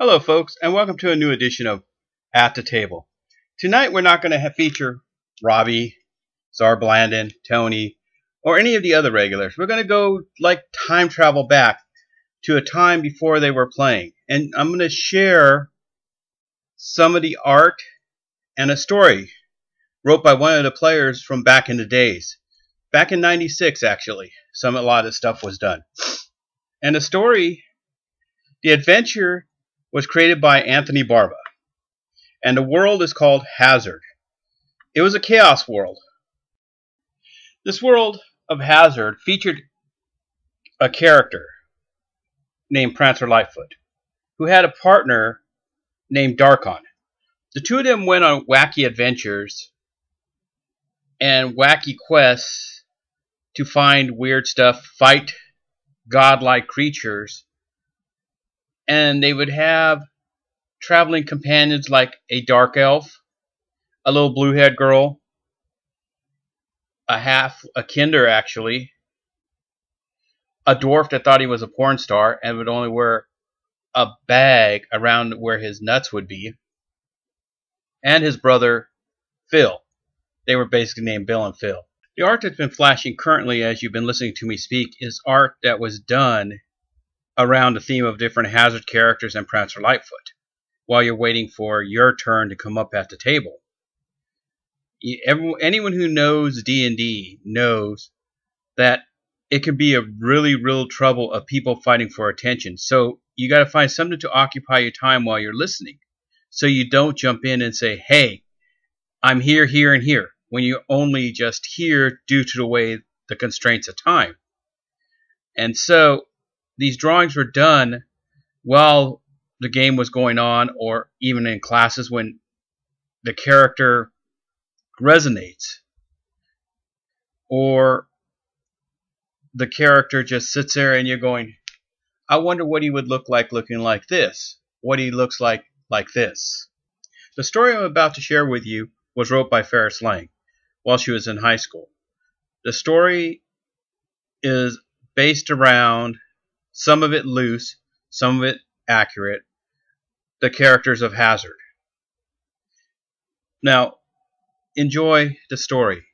Hello, folks, and welcome to a new edition of At the Table. Tonight, we're not going to feature Robbie, Czar Blandon, Tony, or any of the other regulars. We're going to go like time travel back to a time before they were playing, and I'm going to share some of the art and a story wrote by one of the players from back in the days. Back in 96, actually, some a lot of stuff was done. And the story, the adventure was created by Anthony Barba. And the world is called Hazzard. It was a chaos world. This world of Hazzard featured a character named Prancer Lightfoot, who had a partner named Darkon. The two of them went on wacky adventures and wacky quests to find weird stuff, fight godlike creatures, and they would have traveling companions like a dark elf, a little blue haired girl, a half, a kinder actually, a dwarf that thought he was a porn star and would only wear a bag around where his nuts would be, and his brother Phil. They were basically named Bill and Phil. The art that's been flashing currently as you've been listening to me speak is art that was done around the theme of different Hazzard characters and Prancer Lightfoot while you're waiting for your turn to come up at the table. anyone who knows D&D knows that it can be a really real trouble of people fighting for attention. So you got to find something to occupy your time while you're listening. So you don't jump in and say, "Hey, I'm here, here, and here," when you're only just here due to the way the constraints of time. And so these drawings were done while the game was going on or even in classes when the character resonates. Or the character just sits there and you're going I wonder what he would look like looking like this what he looks like like this. The story I'm about to share with you was wrote by Farris Lang while she was in high school. The story is based around some of it loose, some of it accurate, the characters of Hazzard. Now, enjoy the story.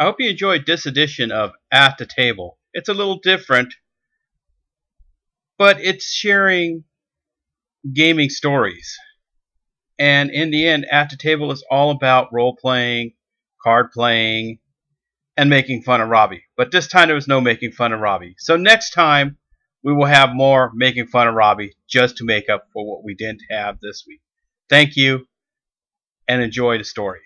I hope you enjoyed this edition of At the Table. It's a little different, but it's sharing gaming stories. And in the end, At the Table is all about role playing, card playing, and making fun of Robbie. But this time there was no making fun of Robbie. So next time we will have more making fun of Robbie just to make up for what we didn't have this week. Thank you and enjoy the story.